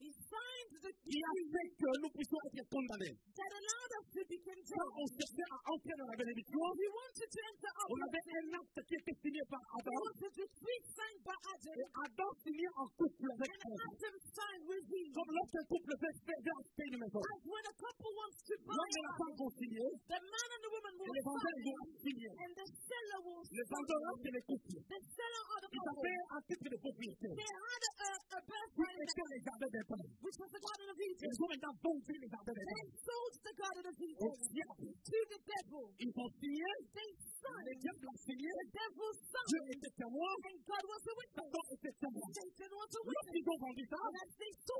Speaker 1: he signed the
Speaker 2: qui a
Speaker 1: decree
Speaker 2: fait que nous puissions être condamnés.
Speaker 1: that allowed us to be
Speaker 2: Quand
Speaker 1: condemned.
Speaker 2: on cherchait à entrer dans la bénédiction,
Speaker 1: We wanted to enter our
Speaker 2: on avait un acte qui était signé par
Speaker 1: We
Speaker 2: Adam.
Speaker 1: wanted to be signed by Adam.
Speaker 2: Et Adam signait en couple avec
Speaker 1: And
Speaker 2: Ève.
Speaker 1: Adam signed with
Speaker 2: Comme lorsqu'un couple fait veut acheter une maison.
Speaker 1: When a couple wants to buy
Speaker 2: L'homme et la femme vont signer,
Speaker 1: the man and the woman will
Speaker 2: les vendeurs vont signer.
Speaker 1: and the seller will
Speaker 2: Les vendeurs, c'est les couples.
Speaker 1: The seller are the
Speaker 2: Ils
Speaker 1: couple.
Speaker 2: avaient un titre de propriété.
Speaker 1: Birthright
Speaker 2: était les jardins d'Éden.
Speaker 1: which was the Garden of Eden.
Speaker 2: Ils ont maintenant vendu les jardins des
Speaker 1: They
Speaker 2: femmes.
Speaker 1: sold the Garden of
Speaker 2: Au diable.
Speaker 1: to the devil.
Speaker 2: Ils ont signé. Le diable a signé. Dieu était témoin.
Speaker 1: And God was a witness.
Speaker 2: Satan était témoin.
Speaker 1: want to win.
Speaker 2: Lorsqu'ils ont vendu ça,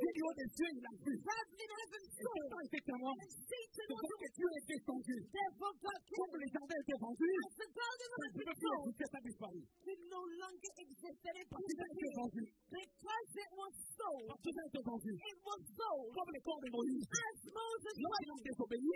Speaker 2: l'union des cieux, il a vu. Et Satan était témoin. C'est pour que Dieu est descendu. Comme les jardins étaient vendus, le
Speaker 1: Dieu
Speaker 2: de Dieu a disparu. Parce qu'ils ont été
Speaker 1: vendus.
Speaker 2: Parce qu'ils ont été
Speaker 1: vendus.
Speaker 2: Comme les corps de Moïse. Lorsqu'ils ont désobéi,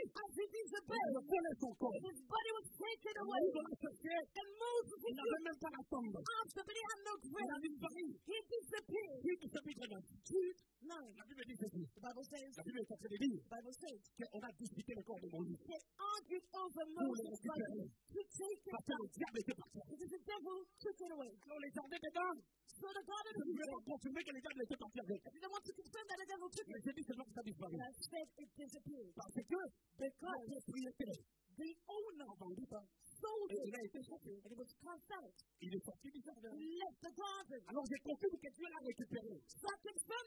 Speaker 1: his body was taken away. And Moses was
Speaker 2: n'avait même pas la tombe.
Speaker 1: after, but he had no
Speaker 2: a
Speaker 1: grave.
Speaker 2: disparu.
Speaker 1: He disappeared. Jude 9.
Speaker 2: La Bible dit ceci.
Speaker 1: The Bible says,
Speaker 2: La Bible est en train de dire
Speaker 1: the Bible says,
Speaker 2: qu'on le corps de Moïse.
Speaker 1: they argued over Moses' body to take it
Speaker 2: Parce que le
Speaker 1: back.
Speaker 2: diable était parti.
Speaker 1: Because the devil took it away.
Speaker 2: Alors les jardins dedans,
Speaker 1: So the garden
Speaker 2: je
Speaker 1: of
Speaker 2: ne voulais
Speaker 1: Eden,
Speaker 2: pas confirmer que le diable était parti avec.
Speaker 1: I didn't want to confirm that the devil took
Speaker 2: Mais
Speaker 1: it.
Speaker 2: j'ai dit seulement que ça disparu.
Speaker 1: I said it disappeared.
Speaker 2: Parce que le
Speaker 1: Because the owner
Speaker 2: a vendu ça
Speaker 1: sold it. And it was cast out.
Speaker 2: Il est sorti du jardin.
Speaker 1: Left the garden.
Speaker 2: Alors j'ai compris que Dieu l'a récupéré.
Speaker 1: That God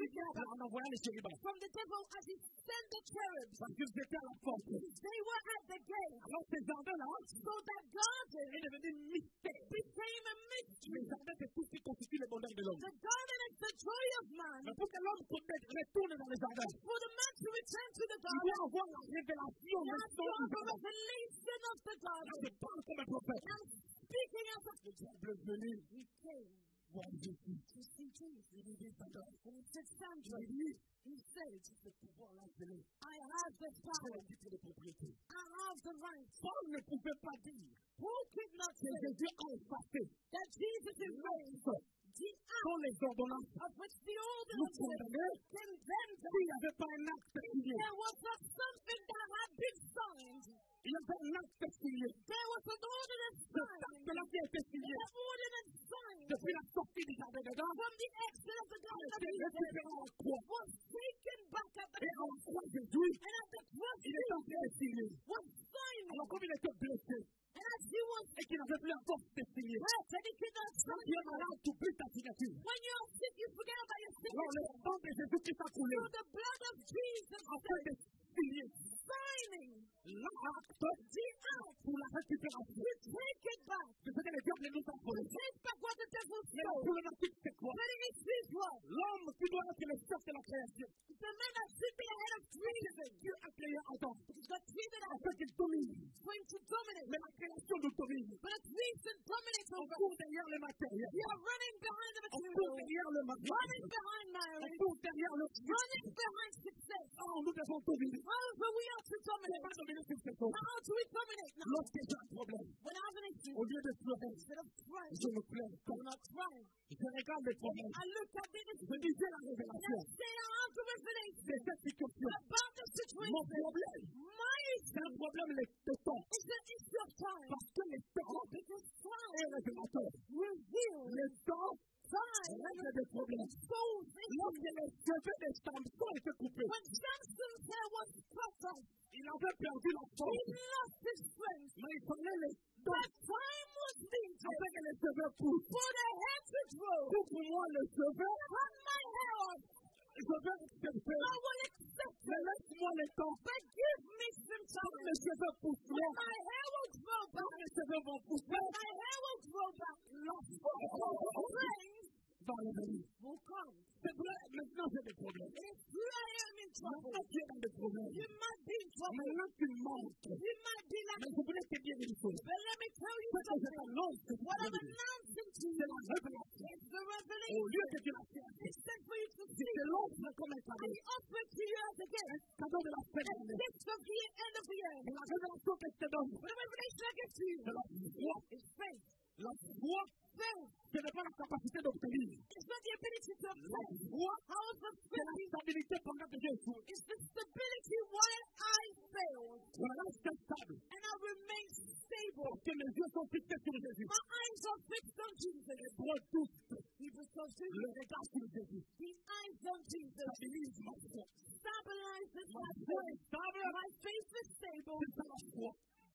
Speaker 1: it.
Speaker 2: En envoyant les chérubins.
Speaker 1: From the devil as he sent the cherubs.
Speaker 2: Parce qu'ils étaient à la porte.
Speaker 1: They were at the gate.
Speaker 2: Alors ces jardins-là.
Speaker 1: So that garden.
Speaker 2: Est devenu mystère.
Speaker 1: Became a mystery. Les
Speaker 2: jardins c'est tout ce qui constitue le bonheur de l'homme.
Speaker 1: The garden is the joy of man.
Speaker 2: Mais pour que l'homme retourne dans les jardins.
Speaker 1: For the man to return to the garden.
Speaker 2: Il doit avoir la révélation.
Speaker 1: Il
Speaker 2: doit
Speaker 1: avoir la
Speaker 2: révélation
Speaker 1: have the
Speaker 2: jardin.
Speaker 1: revelation of the
Speaker 2: Là,
Speaker 1: garden.
Speaker 2: je parle comme un prophète.
Speaker 1: I'm speaking as a
Speaker 2: Le diable est venu
Speaker 1: He came
Speaker 2: voir Jésus.
Speaker 1: to see Jesus.
Speaker 2: Il lui dit, Sandra,
Speaker 1: And he said,
Speaker 2: il
Speaker 1: Sandra,
Speaker 2: lui dit,
Speaker 1: he said,
Speaker 2: ce pouvoir-là, je l'ai.
Speaker 1: I have the
Speaker 2: C'est
Speaker 1: power.
Speaker 2: le titre de propriété.
Speaker 1: I have the right.
Speaker 2: Paul ne pouvait pas dire
Speaker 1: Who could not
Speaker 2: que
Speaker 1: say
Speaker 2: Jésus a effacé
Speaker 1: that Jesus is raised?
Speaker 2: l'offre
Speaker 1: The act
Speaker 2: dans les ordonnances. Pour la récupération.
Speaker 1: to take it back.
Speaker 2: C'est ce que le diable
Speaker 1: what the devil
Speaker 2: Mais la
Speaker 1: stole.
Speaker 2: c'est quoi
Speaker 1: But it is word.
Speaker 2: L'homme qui doit être le chef de la création.
Speaker 1: The man that's sitting ahead of creation.
Speaker 2: Dieu a créé Adam
Speaker 1: The created us
Speaker 2: afin domine.
Speaker 1: going to dominate.
Speaker 2: Mais la création nous domine.
Speaker 1: But the creation dominates over.
Speaker 2: On court derrière le matériel.
Speaker 1: We are running behind the
Speaker 2: On court
Speaker 1: material.
Speaker 2: derrière le matériel.
Speaker 1: Running behind
Speaker 2: On
Speaker 1: marriage.
Speaker 2: court derrière le
Speaker 1: Running behind success.
Speaker 2: Oh, nous devons
Speaker 1: strength.
Speaker 2: Mais il fallait le
Speaker 1: But
Speaker 2: temps
Speaker 1: time was needed
Speaker 2: afin que les cheveux poussent.
Speaker 1: for the hair to grow.
Speaker 2: Coupe-moi les cheveux,
Speaker 1: Cut my hair off.
Speaker 2: je vais accepter.
Speaker 1: I will accept
Speaker 2: Mais
Speaker 1: it.
Speaker 2: laisse-moi le temps.
Speaker 1: But give me some
Speaker 2: Quand
Speaker 1: time.
Speaker 2: les cheveux pousseront,
Speaker 1: My hair will grow
Speaker 2: quand
Speaker 1: back.
Speaker 2: les cheveux vont pousser,
Speaker 1: My hair will grow back.
Speaker 2: la force
Speaker 1: Strength
Speaker 2: va revenir.
Speaker 1: will come.
Speaker 2: C'est vrai, maintenant j'ai des problèmes.
Speaker 1: If you am in trouble,
Speaker 2: Maintenant tu es dans des problèmes.
Speaker 1: you might be in trouble.
Speaker 2: Maintenant tu manques.
Speaker 1: You might be like,
Speaker 2: Mais je voulais te dire une chose.
Speaker 1: but let me tell you
Speaker 2: Ce je t'annonce,
Speaker 1: What I'm announcing to
Speaker 2: c'est
Speaker 1: you
Speaker 2: la révélation.
Speaker 1: is the
Speaker 2: Au
Speaker 1: revelation.
Speaker 2: lieu que tu la fasses,
Speaker 1: Instead for you to see,
Speaker 2: te l'offre comme un cadeau,
Speaker 1: I offer it to you as a gift.
Speaker 2: cadeau de la fin de l'année.
Speaker 1: gift of the end of the year.
Speaker 2: La révélation que je te donne,
Speaker 1: The revelation I give to you
Speaker 2: c'est la foi.
Speaker 1: is faith.
Speaker 2: La foi, ce n'est pas la capacité d'obtenir.
Speaker 1: It's not the ability to
Speaker 2: La foi, c'est la stabilité pendant que j'ai échoué.
Speaker 1: is the stability while I
Speaker 2: reste stable.
Speaker 1: And I remain stable.
Speaker 2: Parce que mes yeux sont fixés sur Jésus.
Speaker 1: My eyes are fixed on Jesus.
Speaker 2: Hébreux tous,
Speaker 1: Hebrews 12
Speaker 2: le regard sur Jésus.
Speaker 1: The eyes on Jesus
Speaker 2: Stabilise ma foi.
Speaker 1: stabilizes
Speaker 2: Ma
Speaker 1: my
Speaker 2: foi
Speaker 1: faith.
Speaker 2: stable.
Speaker 1: My faith is stable.
Speaker 2: C'est ça la foi.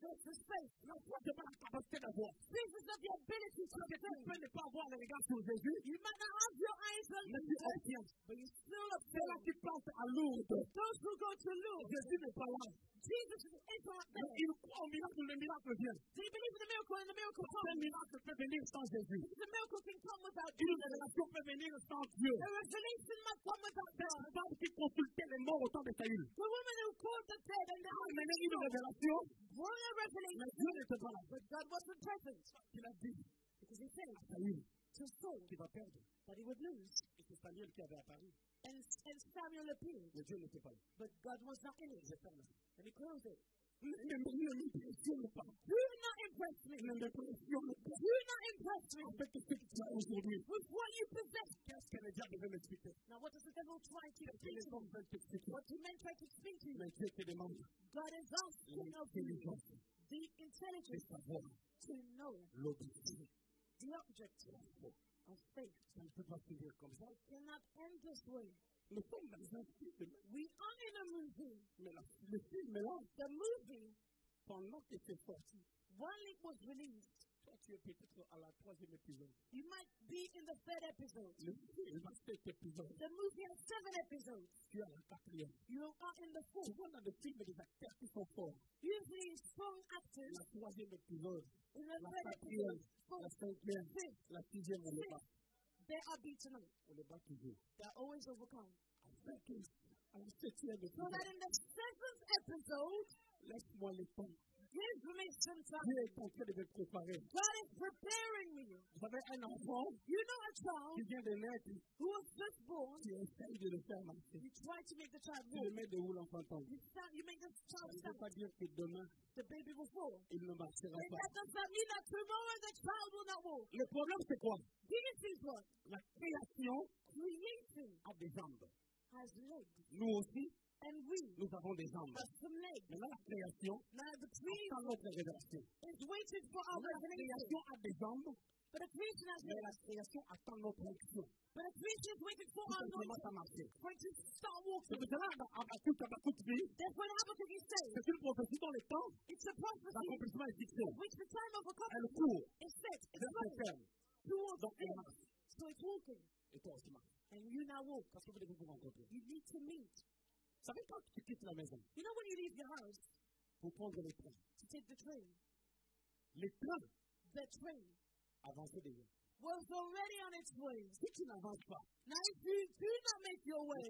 Speaker 1: This is faith.
Speaker 2: La foi, c'est pas la capacité d'avoir.
Speaker 1: Not the ability to
Speaker 2: tu ne pas avoir le regard sur Jésus,
Speaker 1: You might not have your eyes on Jesus, but you still
Speaker 2: C'est qui à Lourdes.
Speaker 1: Those who go to Lourdes,
Speaker 2: Jésus n'est pas là.
Speaker 1: Jesus is not there.
Speaker 2: il croit au miracle, le miracle vient.
Speaker 1: They believe in the miracle, and the miracle comes.
Speaker 2: miracle peut venir sans Jésus.
Speaker 1: The miracle can come without
Speaker 2: Une révélation peut venir sans Dieu.
Speaker 1: The revelation might come without
Speaker 2: C'est
Speaker 1: God.
Speaker 2: femme qui consultait les morts au temps de Saül.
Speaker 1: The woman who called the dead and the
Speaker 2: une révélation,
Speaker 1: brought revelation,
Speaker 2: Dieu n'était pas là.
Speaker 1: but God wasn't present.
Speaker 2: Il a dit
Speaker 1: Because he said
Speaker 2: Saül
Speaker 1: to Saul
Speaker 2: qu'il va perdre.
Speaker 1: that he would lose.
Speaker 2: Et c'est Samuel qui avait apparu.
Speaker 1: And, and Samuel appeared,
Speaker 2: Mais Dieu n'était pas là.
Speaker 1: but God was not in it.
Speaker 2: Je ferme.
Speaker 1: And he closed it.
Speaker 2: Ne ne- ne m'impressionne pas.
Speaker 1: Do not impress me.
Speaker 2: Ne m'impressionne pas.
Speaker 1: Do not impress me
Speaker 2: Avec que tu as aujourd'hui.
Speaker 1: with what you possess.
Speaker 2: Qu'est-ce que le diable veut m'expliquer
Speaker 1: Now, what does the devil try to
Speaker 2: Qu'est-ce
Speaker 1: explain to you?
Speaker 2: hommes veulent t'expliquer
Speaker 1: What do men try to explain to you?
Speaker 2: Mais Dieu te demande
Speaker 1: God is asking of you the intelligence to know the object of faith.
Speaker 2: Ça ne peut pas finir comme ça.
Speaker 1: It cannot end this way.
Speaker 2: Nous sommes dans un film,
Speaker 1: We are in a movie.
Speaker 2: mais la- le film là,
Speaker 1: The movie,
Speaker 2: pendant que c'est sorti,
Speaker 1: while it was released,
Speaker 2: tu es peut-être à la troisième épisode.
Speaker 1: you might be in the third episode.
Speaker 2: Le film a sept épisodes.
Speaker 1: The movie has seven episodes.
Speaker 2: Tu es à la quatrième.
Speaker 1: You are in the
Speaker 2: Tu
Speaker 1: fourth.
Speaker 2: vois dans le film des acteurs qui sont forts.
Speaker 1: Usually, strong actors
Speaker 2: La troisième épisode,
Speaker 1: in the
Speaker 2: la
Speaker 1: third
Speaker 2: quatrième,
Speaker 1: episode,
Speaker 2: la cinquième, la sixième, on n'est pas.
Speaker 1: they are beaten up.
Speaker 2: On les bat toujours.
Speaker 1: They are always overcome.
Speaker 2: Afin que, à la septième
Speaker 1: So that in the seventh episode,
Speaker 2: laisse-moi le temps. Dieu est en train de me préparer.
Speaker 1: God is preparing me.
Speaker 2: Vous avez un enfant
Speaker 1: You know a child
Speaker 2: qui vient de naître,
Speaker 1: who was just born,
Speaker 2: tu essayes de le faire marcher.
Speaker 1: you try to make the child
Speaker 2: Tu le
Speaker 1: walk.
Speaker 2: mets où l'enfant tombe.
Speaker 1: You, make the
Speaker 2: Ça ne veut pas dire que demain,
Speaker 1: The baby will fall.
Speaker 2: il ne marchera pas.
Speaker 1: that does not mean that tomorrow the child will not walk.
Speaker 2: Le problème, c'est quoi?
Speaker 1: What?
Speaker 2: La création
Speaker 1: creation
Speaker 2: a des jambes.
Speaker 1: has legs.
Speaker 2: Nous aussi,
Speaker 1: And we
Speaker 2: nous avons des jambes.
Speaker 1: have legs.
Speaker 2: La création
Speaker 1: Now the tree
Speaker 2: attend notre révélation.
Speaker 1: is waiting for our
Speaker 2: La création a des jambes,
Speaker 1: But the creation has
Speaker 2: mais la création attend notre onction.
Speaker 1: But the creation is waiting for our
Speaker 2: ça
Speaker 1: anointing.
Speaker 2: marcher.
Speaker 1: For it to start
Speaker 2: C'est
Speaker 1: walking.
Speaker 2: pour cela qu'Habacuc, Habacuc dit,
Speaker 1: That's what Habakkuk is saying.
Speaker 2: c'est une prophétie dans le temps,
Speaker 1: It's a prophecy
Speaker 2: l'accomplissement est fixé.
Speaker 1: which the time of
Speaker 2: Elle court
Speaker 1: is set. It's running towards
Speaker 2: Donc, elle marche.
Speaker 1: So it's walking.
Speaker 2: Et toi aussi marche.
Speaker 1: And you now walk.
Speaker 2: Parce que vous devez vous rencontrer.
Speaker 1: You need to meet.
Speaker 2: Vous savez, quand tu quittes la maison
Speaker 1: You know when you leave your house?
Speaker 2: Pour prendre le train,
Speaker 1: to take the train,
Speaker 2: le train
Speaker 1: the train.
Speaker 2: Déjà.
Speaker 1: was already on its way.
Speaker 2: Si tu n'avances pas,
Speaker 1: Now if you do not make your way,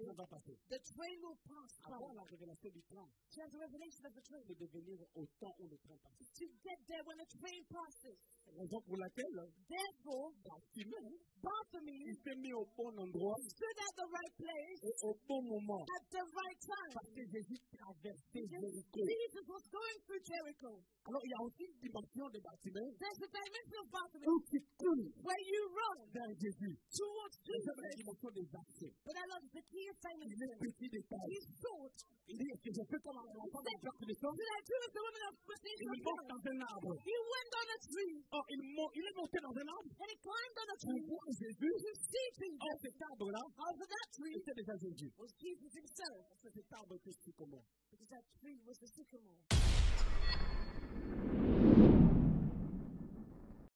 Speaker 1: the train will pass
Speaker 2: Avoir
Speaker 1: by.
Speaker 2: la révélation du train,
Speaker 1: She has a revelation of the train.
Speaker 2: de venir au temps où le train passe.
Speaker 1: To get there when the train passes.
Speaker 2: Raison pour laquelle
Speaker 1: Therefore,
Speaker 2: Bartimée,
Speaker 1: Bartimaeus
Speaker 2: il s'est mis au bon endroit
Speaker 1: stood at the right place
Speaker 2: et au bon moment.
Speaker 1: at the right time.
Speaker 2: Parce que Jésus traversait Jéricho.
Speaker 1: Jesus was going through Jericho.
Speaker 2: Alors, il y a aussi une dimension de Bartimée
Speaker 1: There's a dimension of
Speaker 2: où tu cours
Speaker 1: where you run
Speaker 2: vers Jésus.
Speaker 1: towards
Speaker 2: C'est la
Speaker 1: Jesus.
Speaker 2: dimension des accès.
Speaker 1: But I love the key of
Speaker 2: Il est
Speaker 1: famous
Speaker 2: petit détail.
Speaker 1: He thought,
Speaker 2: Il dit, est-ce que je fais comme un enfant de Jacques de Sang
Speaker 1: Did I do the women of
Speaker 2: Il
Speaker 1: Bethesda
Speaker 2: monte
Speaker 1: did?
Speaker 2: dans un arbre.
Speaker 1: He went on a tree
Speaker 2: Oh, il, il est monté dans un arbre
Speaker 1: and he climbed on a
Speaker 2: pour
Speaker 1: tree
Speaker 2: voir Jésus.
Speaker 1: to see Jesus.
Speaker 2: Oh, cet arbre-là,
Speaker 1: Over that tree
Speaker 2: c'était déjà Jésus.
Speaker 1: was Jesus himself
Speaker 2: C'est cet arbre que je suis comment
Speaker 1: because that tree was the sycamore.